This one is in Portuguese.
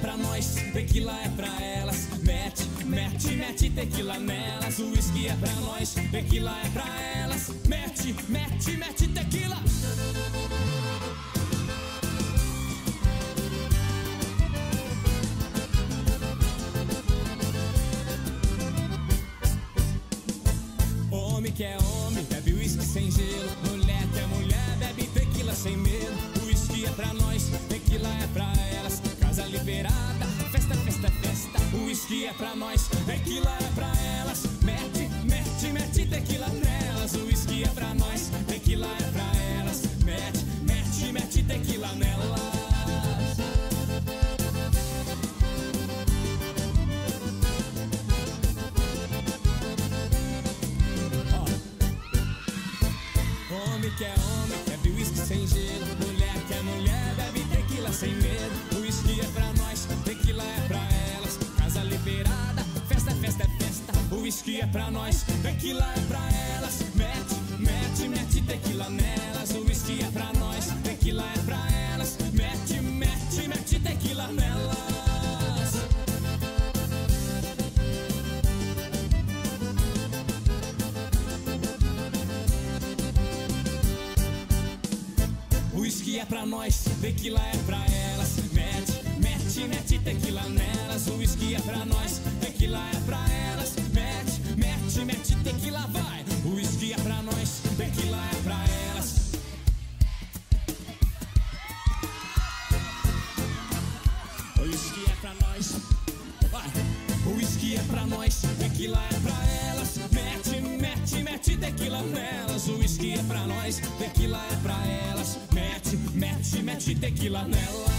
pra nós, tequila é pra elas. Mete, mete, mete tequila nelas. O whisky é pra nós, tequila é pra elas. Mete, mete, mete tequila. Homem que é homem, bebe uísque sem gelo. Mulher que é mulher, bebe tequila sem medo. Uísque é pra nós, tequila é pra elas. Mete, mete, mete tequila nelas. Uísque é pra nós, tequila é pra elas. Mete, mete, mete tequila nelas. Homem que é homem, bebe uísque sem gelo. Mulher que é mulher, bebe tequila sem medo. Uísque é pra Uísque é pra nós, tequila é pra elas. Mete, mete, mete tequila nelas. Uísque é pra nós, tequila é pra elas. Mete, mete, mete tequila nelas. Uísque é pra nós, tequila é pra elas. Mete, mete, mete tequila nelas. Uísque é pra nós, tequila é pra elas. Mete, mete, tequila, vai. Uísque é pra nós, tequila é pra elas. Uísque é pra nós, vai. Uísque é pra nós, tequila é pra elas. Mete, mete, mete tequila nelas. Uísque é pra nós, tequila é pra elas. Mete, mete, mete tequila nelas.